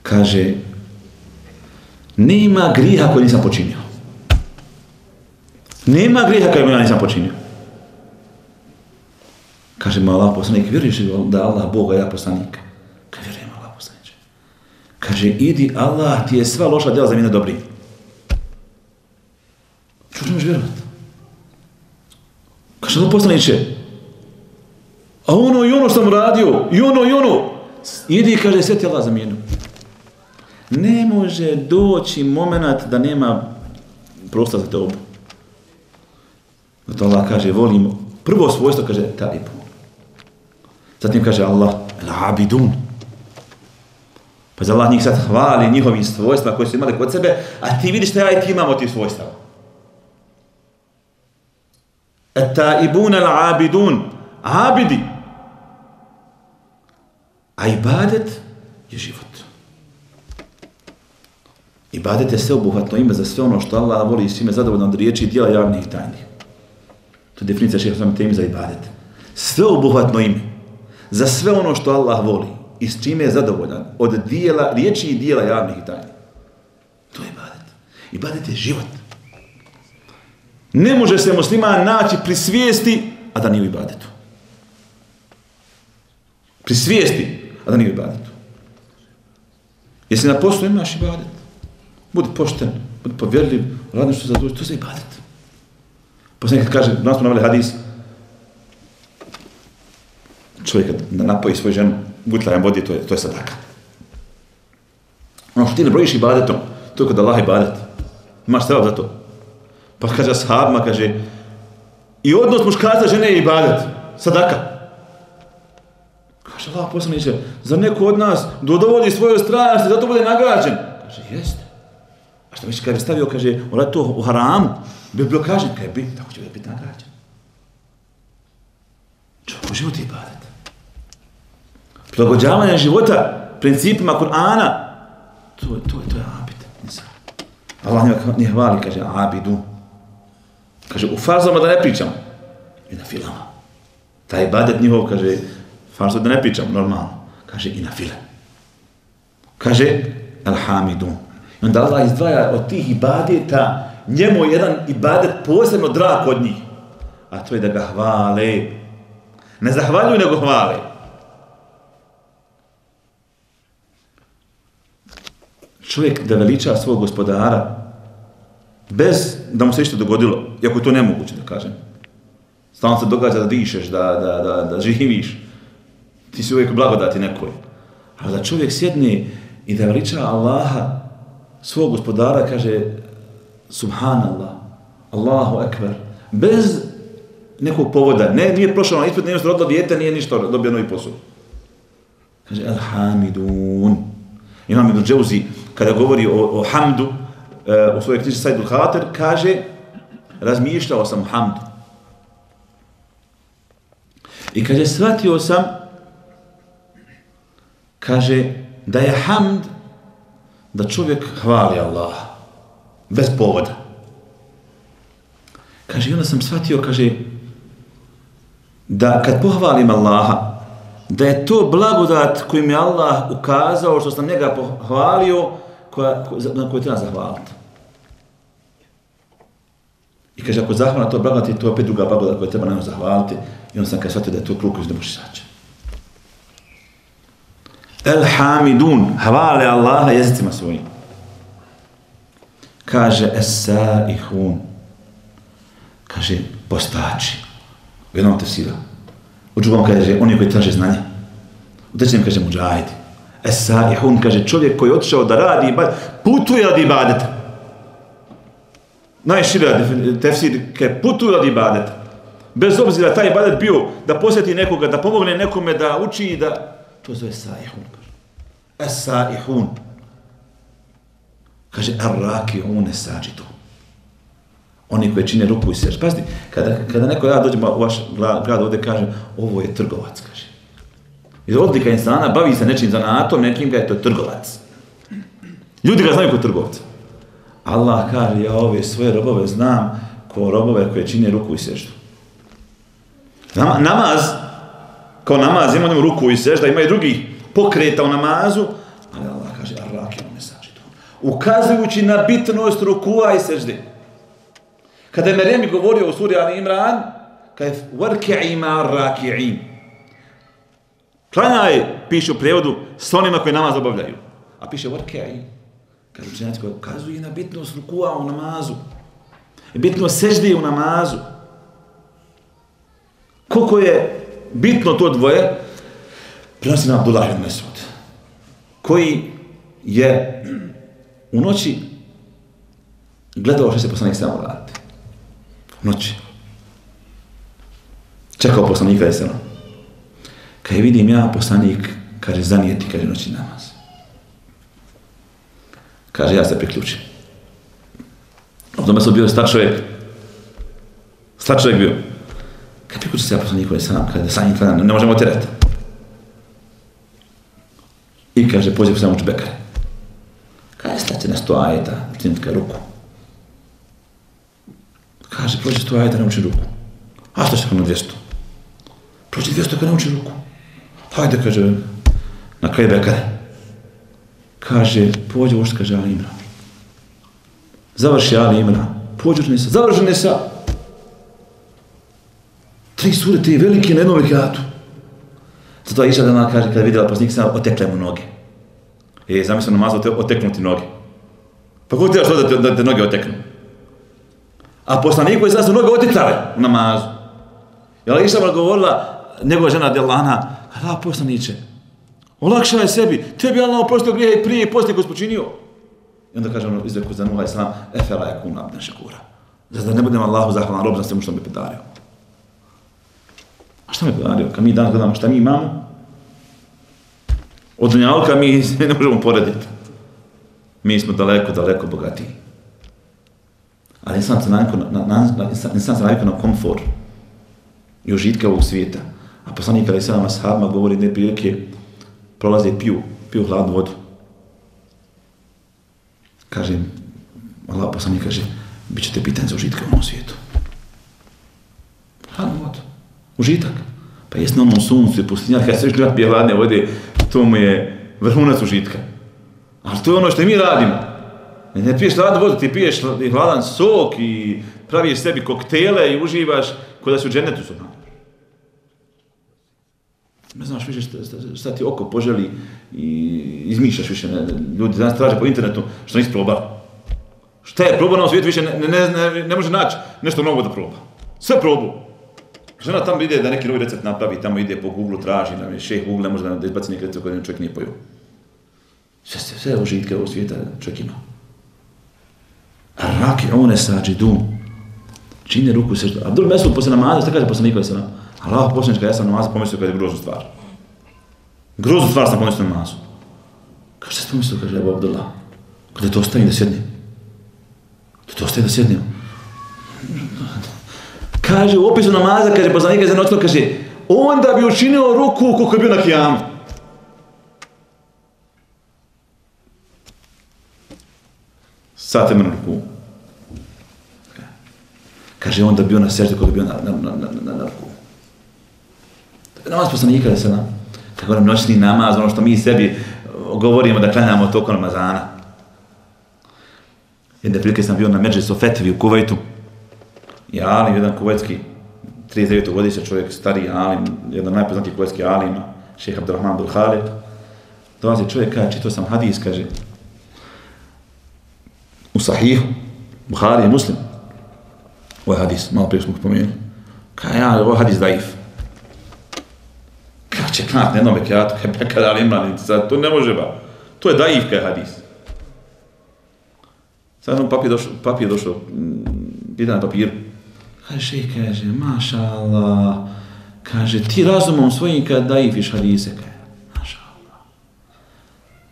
Kaže, nema griha koji nisam počinio. Nema griha koji ja nisam počinio. Kaže mu Allah poslanik, vjeruješ li da Allah Boga ja poslanik? Kaže, vjerujem Allah poslaniče. Kaže, idi Allah ti je sva loša djela za mene dobri. Što ćeš vjerovati? Kaže, Allah poslaniče, a ono i ono što sam radio, i ono i ono, idi kaže, sve ti Allah za mene. Ne može doći moment da nema prostor za teobu. Zato Allah kaže, volimo, prvo svojstvo kaže, talibu. Zatim kaže Allah, abidun. Pa za Allah njih sad hvali njihovim svojstva koje su imali kod sebe, a ti vidiš šta ja i ti imamo ti svojstva. Eta ibun al abidun. Abidi. A ibadet je život. Ibadet je sveobuhvatno ime za sve ono što Allah voli i svime zadovoljno od riječi i dijela javnih tajnih. To je definicija šeha sam temi za ibadet. Sveobuhvatno ime za sve ono što Allah voli i s čime je zadovoljan od dijela, riječi i dijela javnih i tajnih. To je ibadet. Ibadet je život. Ne može se muslima naći pri svijesti, a da nije u ibadetu. Pri svijesti, a da nije u ibadetu. Jesi na poslu imaš ibadet? Budi pošten, budi povjerljiv, radi što za duži, to se ibadet. Posljednik kaže, nas smo navali hadis, čovjek da napoji svoju ženu gutlajem vodi, to je, to je sadaka. Ono što ti ne brojiš ibadetom, to je kod Allah ibadet. Imaš treba za to. Pa kaže ashabima, kaže, i odnos muškarca žene je ibadet. Sadaka. Kaže Allah poslaniče, za neko od nas dodovodi svoju strast i zato bude nagrađen. Kaže, jeste. A što mi kada bi stavio, kaže, ona to u haramu, bi bilo kažen, kaj bi, tako će biti nagrađen. Čovjek, život je ibadet prilagođavanje života principima Kur'ana, to to je, to je abid. Allah nije hvali, kaže, abidu. Kaže, u farzama da ne pričam. I na filama. Taj ibadet njihov, kaže, fazu da ne pričam, normalno. Kaže, i na file. Kaže, alhamidu. I onda Allah izdvaja od tih ibadeta, njemu je jedan ibadet posebno drag od njih. A to je da ga hvale. Ne zahvaljuju, nego hvale. čovjek da veliča svog gospodara bez da mu se ništa dogodilo, iako to nemoguće da kažem. Stalno se događa da dišeš, da, da, da, da živiš. Ti si uvijek blagodati nekoj. Ali da čovjek sjedne i da veliča Allaha, svog gospodara, kaže Subhanallah, Allahu Ekber, bez nekog povoda, ne, nije prošao na ispred, nije se rodilo djete, nije ništa dobio novi posao. Kaže, Alhamidun. Imam Ibn Džauzi, kada govori o, o hamdu, e, u svojoj knjiži Sajdul Hater, kaže, razmišljao sam o hamdu. I kaže, shvatio sam, kaže, da je hamd da čovjek hvali Allah bez povoda. Kaže, onda sam shvatio, kaže, da kad pohvalim Allaha, da je to blagodat koju mi Allah ukazao, što sam njega pohvalio, koja, na koju treba zahvaliti. I kaže, ako zahvala to blagodati, to je opet druga blagodat koju treba nam zahvaliti. I on sam kada shvatio da je to kruk iz nebušisača. El hamidun, hvale Allaha jezicima svojim. Kaže, esa i hun. Kaže, postači. U jednom tefsira. U drugom kaže, oni koji traže znanje. U trećem kaže, muđajdi. Esa i hun kaže čovjek koji je otišao da radi putuje radi ibadeta. Najšira tefsir kaže putuje radi ibadeta. Bez obzira taj ibadet bio da posjeti nekoga, da pomogne nekome da uči i da... To zove esa i hun. Kaže arraki un sađidu. Oni koji čine ruku i seždu. Pazite, kada, kada neko ja dođem u vaš grad ovdje kaže, ovo je trgovac, kaže. I odlika insana bavi se nečim zanatom, nekim ga je to trgovac. Ljudi ga znaju kao trgovca. Allah kaže, ja ove svoje robove znam ko robove koje čine ruku i seždu. Namaz, kao namaz, ima ruku i sežda, ima i drugi pokreta u namazu, ali Allah kaže, arrake on mesađidu. Ukazujući na bitnost rukua i sežde. Kada je Meremi govorio u suri Ali Imran, kada je vrke'ima arraki'im. Klanjaj, piše u prevodu, s onima koji namaz obavljaju. A piše vrke'im. Kaže učenjaci koji ukazuje na bitnost rukua u namazu. Bitnost sežde u namazu. Koliko je bitno to dvoje, prenosi na Abdullah ibn Mesud, koji je u noći gledao što se poslanik samo raditi. U noći. Čekao poslanika jeseno. Kad je vidim ja, poslanik, kaže, zanijeti, kaže, noći namaz. Kaže, ja se priključim. Ovdje me su bio star čovjek. Star čovjek bio. Kad kuće se ja poslaniku sam, kaže, sa njim ne možemo otjerati. I kaže, pođe sam uči. Kaže, staće na sto ajeta, učinitka ruku. Kaže, prođe sto ajeta, ne uči ruku. A što se na dvijesto? Prođe dvijesto kad ne uči ruku. Hajde, kaže, na kraj bekare. Kaže, pođe ušte, kaže, Ali Imran. Završi Ali Imran. Pođe ušte nisa, završi nisa. Tri sure, tri velike na jednom vekatu. Zato je išla da ona kaže, kada je vidjela poslanik sam, otekle mu noge. E, zamislio namazu, te, oteknuti noge. Pa kako ti da, da, da te noge oteknu? A poslaniku je sada su noge otekale u namazu. I ona išla govorila, njegova žena Delana, da, poslaniće, olakšaj sebi, tebi Allah oprostio grije prije i poslije koji spočinio. I onda kaže ono izreku za Nuha Islam, efela je kuna abden šakura. Zato da ne budem Allahu zahvalan rob za svemu što mi podario. Šta mi je podario? Kad mi danas gledamo šta mi imamo, od dunjalka mi ne možemo porediti. Mi smo daleko, daleko bogatiji. Ali insan se navikao na, na, na, insan se navikao na komfor i užitka ovog svijeta. A poslanik Ali Sadama Sahabima govori ne prilike prolaze i piju, piju hladnu vodu. Kaže, Allah poslanik kaže, bit ćete pitan za užitka u ovom svijetu. Hladnu vodu. Užitak. Pa jes na onom suncu i pustinja, kad se još gleda hladne vode, to mu je vrhunac užitka. Ali to je ono što mi radimo. Ne piješ hladnu vodu, ti piješ hladan sok i praviš sebi koktele i uživaš kod da si u dženetu su nam. Ne znaš više šta, šta, šta ti oko poželi i izmišljaš više. Ne, ljudi danas traže po internetu što nisi probao. Šta je probao na svijetu više, ne, ne, ne, ne može naći nešto novo da proba. Sve probao. Žena tamo ide da neki novi recept napravi, tamo ide po Google, traži, da je šeh Google, ne može da izbaci neki recept koji čovjek nije pojio. Sve, sve, sve užitke ovog svijeta čovjek ima. A raki one sađi dum. Čine ruku se... A drugi posle namaza, šta kaže posle Nikola Sala? Allah posljednička, ja sam namaza pomislio kada je groznu stvar. Groznu stvar sam pomislio namazu. Kaže, šta si pomislio, kaže Ebu Abdullah? Kada to ostavim da sjedne. Da to ostavim da sjedne kaže u opisu namaza, kaže poslanik za noćno, kaže, onda bi učinio ruku koliko je bio na kijamu. Sate mrnu ruku. Kaže, onda bio na srcu koliko je bio na, na, na, na, na, na ruku. Namaz poslanika da se na, kako nam noćni namaz, ono što mi sebi uh, govorimo da klanjamo tokom Ramazana. Jedne prilike sam bio na Međlisu Fetvi u Kuvajtu, i Alim, jedan kuvetski 39. godišnja čovjek, stari Alim, jedan najpoznatiji kuvajski Alima, šeha Abdurrahman Bil Khalid, dolazi čovjek, kaže, čito sam hadis, kaže, u sahihu, Buhari je muslim, ovo je hadis, malo prije smo ga kaže, ja, ovo je hadis daif. Kako će klanat na jednom ekijatu, kaj peka pa da li imran, to ne može ba. To je daif, kaj hadis. Sad jednom je došao, papir došao, mm, na papir, Kaže, šej, kaže, maša Allah, kaže, ti razumom svojim kad daifiš hadise, kaže, maša Allah.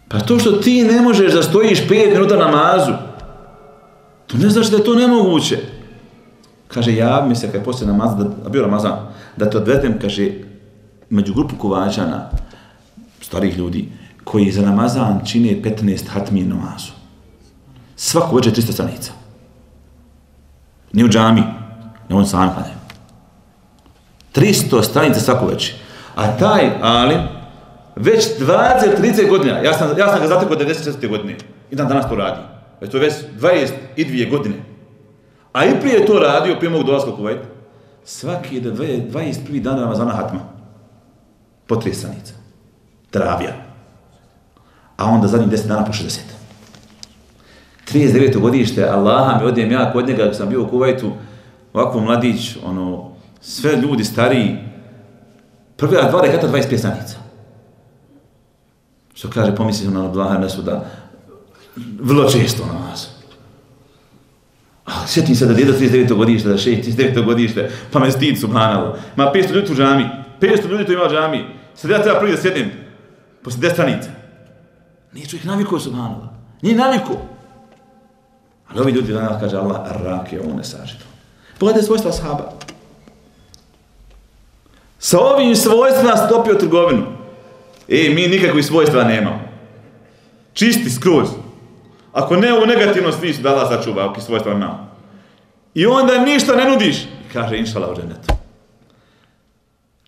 Pa to što ti ne možeš da stojiš pet minuta namazu, to ne znači da je to nemoguće. Kaže, javi mi se kad je poslije namaza, da, bio namazan, da te odvedem, kaže, među grupu kuvačana, starih ljudi, koji za namazan čine 15 hatmi namazu. Svako večer 300 stranica. Ni u džami, ne on sam klanjaju. 300 stranica svako večer. A taj ali već 20-30 godina, ja sam, ja sam ga zatekao 94. godine, i dan danas to radi. Već to je već 22 godine. A i prije to radio, prije mogu dolazka u Kuvajt, svaki je 21. dan Ramazana hatma. Po 30 stranica. Travija. A onda zadnjih 10 dana po 60. 39. godište, Allaha mi odijem ja kod njega, sam bio u Kuvajtu, ovako mladić, ono, sve ljudi stariji, prve dva rekata 25 stranica. Što kaže, pomisli na Allaha nesu da vrlo često namaz. A sjetim se da djedo 39. godište, da šeht 39. godište, pa me stid subhanalo. Ma 500 ljudi u džami, 500 ljudi tu ima u džami. Sad ja treba prvi da sjedim, posle 10 stranica. Nije čovjek navikao subhanalo. Nije navikao. Ali ovi ljudi danas kaže Allah, rak je ne sažito. Pogledaj svojstva sahaba. Sa ovim svojstvima stopio trgovinu. E, mi nikakvih svojstva nemamo. Čisti, skroz. Ako ne u negativnom smislu, da Allah sačuva, ok, svojstva nam. I onda ništa ne nudiš. I kaže, inšala u dženetu.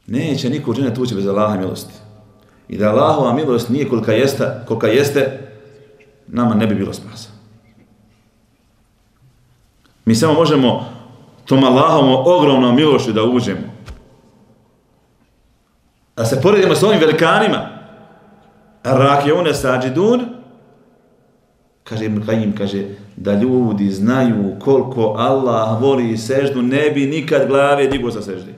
Neće niko u dženetu ući bez Allaha milosti. I da Allahova milost nije kolika jeste, kolika jeste, nama ne bi bilo spasa. Mi samo možemo tom Allahom ogromnom milošću da uđemo. A se poredimo s ovim velikanima. Rak je one sađidun. Kaže Ibn Qajim, kaže, da ljudi znaju koliko Allah voli seždu, ne bi nikad glave digo sa seždi.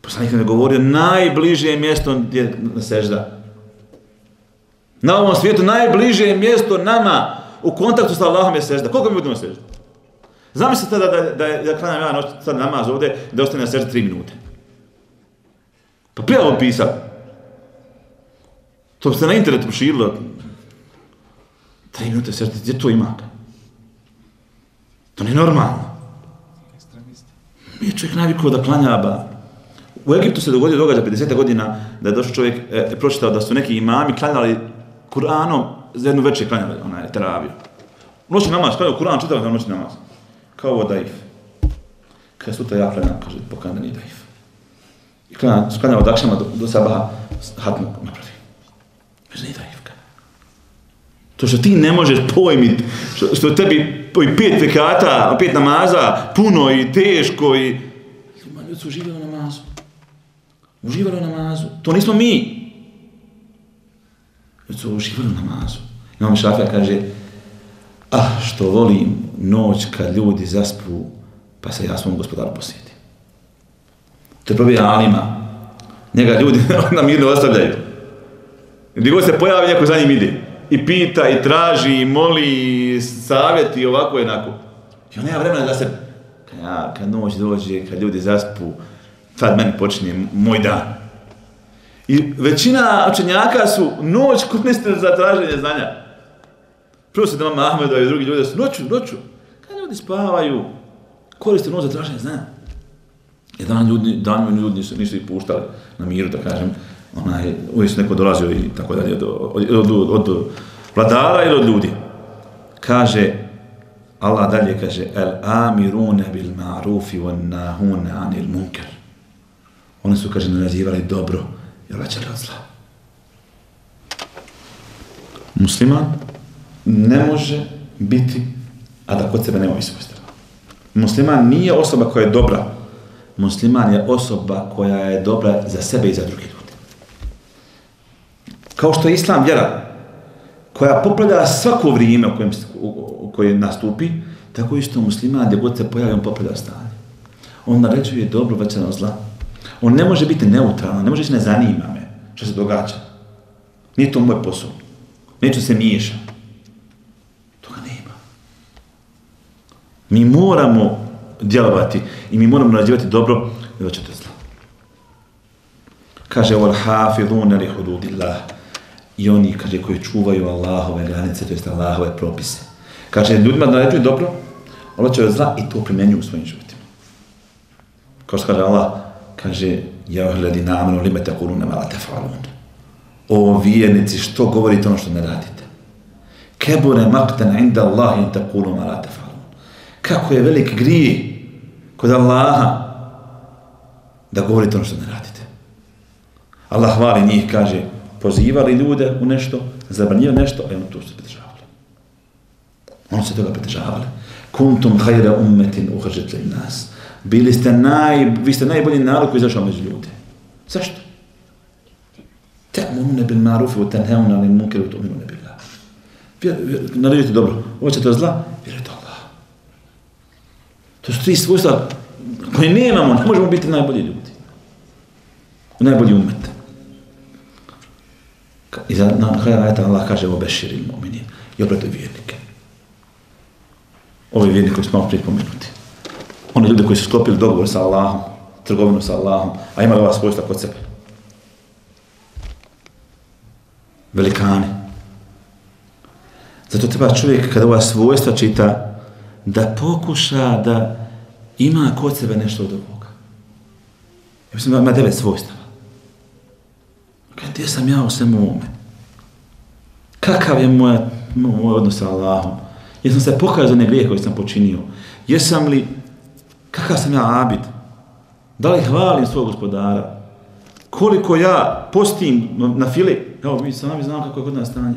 Poslanik nam je govorio, najbliže mjesto gdje sežda. Na ovom svijetu najbliže mjesto nama u kontaktu sa Allahom je sežda. Koliko mi budemo sežda? Zamislite tada da, da, da, da klanjam ja noć, sad namaz ovdje, da ostane na sežda tri minute. Pa prije ovo pisao. To bi se na internetu širilo. Tri minute sežda, gdje to ima? To nije normalno. Mi je čovjek navikao da klanja ba. U Egiptu se dogodio događa 50 godina da je došao čovjek, e, pročitao da su neki imami klanjali Kur'anom za jednu večer klanjali, onaj, teraviju. Noći namaz, klanjali Kur'an, čitali da noći namaz. Kao ovo daif. Kada sutra ja klanjam, kaže, pokajam da nije daif. I klanjam, klanjam od akšama do, do sabaha, hatnu napravi. Kaže, nije daif. To što ti ne možeš pojmit, što, što tebi i pet vekata, pet namaza, puno i teško i... Ljudi su uživali u namazu. Uživali u namazu. To nismo mi već su uživali u namazu. Imam Šafija kaže, ah, što volim noć kad ljudi zaspu, pa se ja svom gospodaru posjetim. To je prvi Alima. Njega ljudi na mirno ostavljaju. Gdje god se pojavi, neko za njim ide. I pita, i traži, i moli, i savjeti, i ovako i onako. I on nema vremena da se... Kad, ja, kad noć dođe, kad ljudi zaspu, tad meni počinje moj dan. I većina učenjaka su noć koristili za traženje znanja. Prvo se da Ahmeda i drugi ljudi su noću, noću. Kad ljudi spavaju, koriste noć za traženje znanja. I dan ljudi, dan ljudi nisu, nisu ih puštali na miru, da kažem. Onaj, uvijek su neko dolazio i tako dalje od, od, od, od, od vladara ili od ljudi. Kaže, Allah dalje kaže, el amirune bil ma'rufi wa nahune anil munker. Oni su, kaže, nazivali dobro, i vraćali od zla. Musliman ne može biti, a da kod sebe nema svojstva. Musliman nije osoba koja je dobra. Musliman je osoba koja je dobra za sebe i za druge ljudi. Kao što je Islam vjera, koja popravlja svako vrijeme u kojem, u, kojem nastupi, tako isto musliman gdje god se pojavi, on popravlja stanje. On naređuje dobro, već na zla. On ne može biti neutralan, ne može se ne zanima me što se događa. Nije to moj posao. Neću se miješa. Toga nema. Mi moramo djelovati i mi moramo nađivati dobro i doćete zlo. Kaže wal hafidun li hududillah i oni kaže koji čuvaju Allahove granice to jest Allahove propise Kaže, ljudima da naređuju dobro, Allah će zla i to primjenjuju u svojim životima. Kao što kaže Allah, kaže, ja hledi namenu, lime te kuru mala la tefalun. O vijenici, što govorite ono što ne radite? Kebure makten inda Allah in te kulu mala la tefalun. Kako je velik grije kod Allaha da govorite ono što ne radite. Allah hvali njih, kaže, pozivali ljude u nešto, zabranjivali nešto, a ono tu se pridržavali. Ono se toga pridržavali. Kuntum hajra ummetin uhržet nas. Bili ste naj, vi ste najbolji narod koji izašao među ljude. Zašto? Te'mumne bil marufi u tenheuna li munkeru tu minu ne bila. Naredite dobro, hoćete zla, vjerujte Allah. To su tri svojstva koje nemamo, ne možemo biti najbolji ljudi. Najbolji ummet. I za, na kraju ajta Allah kaže o beširi mu'minin I obrate vjernike. Ovi vjernici koji smo malo prije pomenuti. Oni ljudi koji su sklopili dogovor sa Allahom, trgovinu sa Allahom, a imali ova svojstva kod sebe. Velikani. Zato treba čovjek kada ova svojstva čita, da pokuša da ima kod sebe nešto od ovoga. Ja mislim, ima devet svojstava. Gdje sam ja u svemu ovome? Kakav je moj, moj odnos sa Allahom? Jesam se pokazao za ne grijeh koje sam počinio? Jesam li, kakav sam ja abid? Da li hvalim svog gospodara? Koliko ja postim na file? Evo, mi sami znamo kako je kod nas stanje.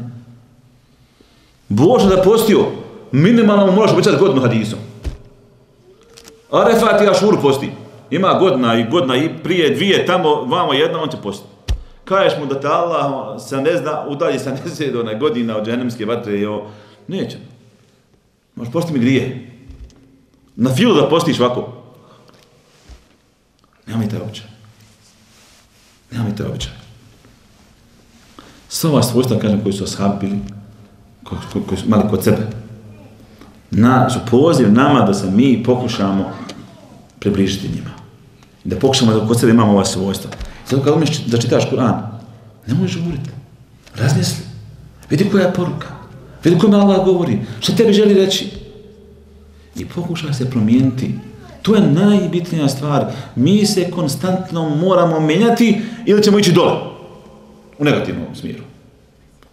Bože da postio, minimalno moraš obećati godinu hadisom. Arefat i Ašur posti. Ima godina i godina i prije dvije, tamo, vamo jedna, on će postiti kažeš mu da te Allah se ne zna, udalji se ne zna godina od dženemske vatre i ovo, neće. Možeš posti mi grije. Na filu da postiš ovako. Nema mi te običaj. Nema mi te običaj. Sva ova svojstva, kažem, koji su ashabi bili, koji, ko, ko su mali kod sebe, na, su poziv nama da se mi pokušamo približiti njima. Da pokušamo da kod sebe imamo ova svojstva. Zato kad umiješ da čitaš Kur'an, ne možeš žuriti. Razmisli. Vidi koja je poruka. Vidi kome Allah govori. Što tebi želi reći? I pokušaj se promijeniti. To je najbitnija stvar. Mi se konstantno moramo menjati ili ćemo ići dole. U negativnom smjeru.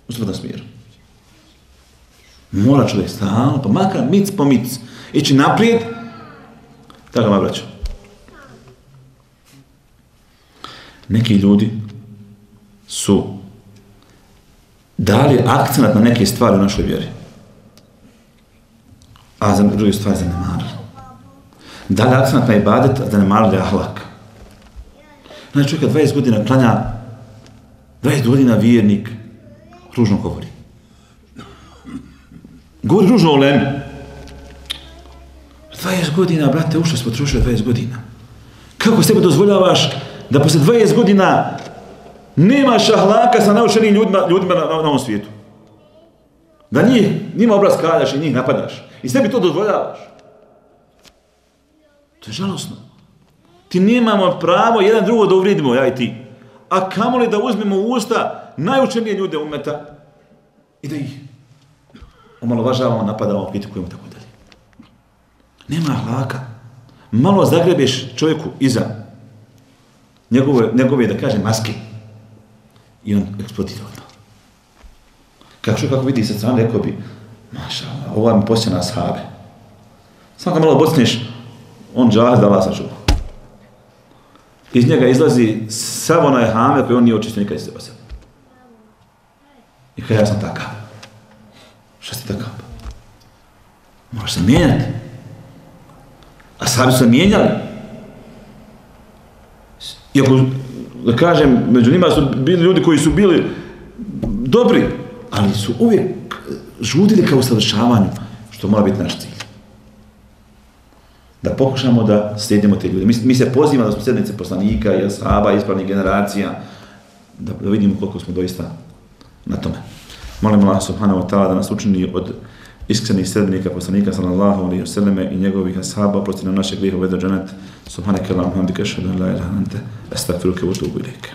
U svrdan smjeru. Mora čovjek stalno, pa makar mic po mic, ići naprijed, tako vam vraćam. neki ljudi su dali akcenat na neke stvari u našoj vjeri. A za druge stvari zanemarili. Dali akcenat na ibadet, a zanemarili ahlak. Znači čovjeka 20 godina klanja, 20 godina vjernik, ružno govori. Govori ružno o lemi. 20 godina, brate, ušli smo potrošio 20 godina. Kako sebe dozvoljavaš da posle 20 godina nemaš ahlaka sa naučenim ljudima, ljudima na, na, na ovom svijetu. Da njih, njima obraz kaljaš i njih napadaš. I sebi to dozvoljavaš. To je žalosno. Ti nemamo pravo jedan drugo da uvridimo, ja i ti. A kamo li da uzmemo u usta najučenije ljude umeta i da ih omalovažavamo, napadamo, kritikujemo, tako dalje. Nema hlaka. Malo zagrebeš čovjeku iza njegove, njegove, da kaže, maske. I on eksplodira odmah. Kako što kako vidi se strane, rekao bi, maša, ovo mi poslije na sahabe. Samo ga malo bocniš, on džahaz da vas sačuva. Iz njega izlazi sav onaj hame koji on nije očistio nikad iz sebe. I kada ja sam takav. Šta si takav? Moraš se mijenjati. A sahabi su mijenjali. Iako, da kažem, među njima su bili ljudi koji su bili dobri, ali su uvijek žudili ka usavršavanju, što mora biti naš cilj. Da pokušamo da slijedimo te ljude. Mi, mi se pozivamo da smo sjednice poslanika i ashaba, ispravnih generacija, da, da vidimo koliko smo doista na tome. Molim Allah subhanahu wa ta'ala da nas učini od iskrenih sredbenika poslanika sallallahu alaihi wa sallame i njegovih ashaba, protiv nam naše grijehe, veda džanet, subhanaka Allahumma hamdika ashhadu la ilaha illa anta astaghfiruka wa atubu ilaik